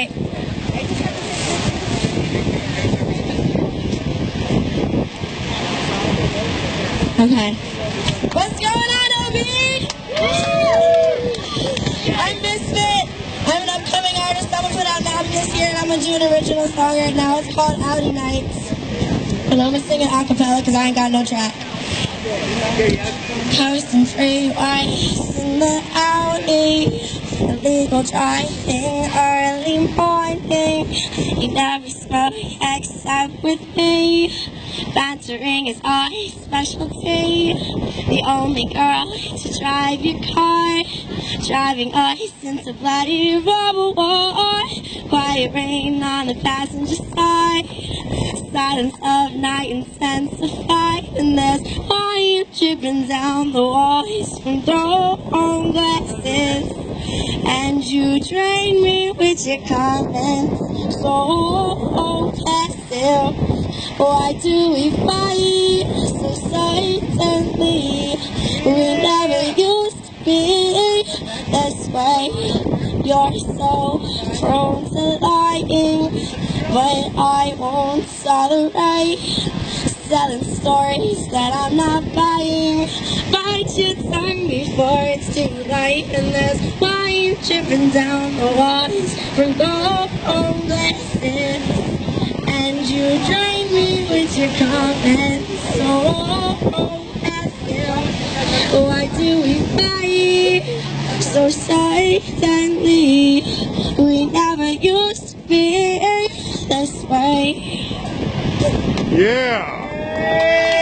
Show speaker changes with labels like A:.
A: Okay. What's going on, OB? I'm Misfit. I'm an upcoming artist. I'm gonna put out an album this year, and I'm gonna do an original song right now. It's called Audi Nights. And I'm gonna sing it a cappella because I ain't got no track. Coasting freeways in the Audi. Illegal driving never spoke except with me. Bantering is our specialty. The only girl to drive your car. Driving us into bloody rubble war. Quiet rain on the passenger side. Silence of night intensified. And there's wine dripping down the walls from glasses. And you drain me with your comments so oh, passive. Why do we fight so silently? We never used to be this way. You're so prone to lying, but I won't tolerate selling stories that I'm not buying. Bite your tongue before it's too late, and there's wine dripping down the walls from gold glasses, and you drain me with your comments. So oh, passive. Why do we fight so silently? We never used to be this way.
B: Yeah. Amém.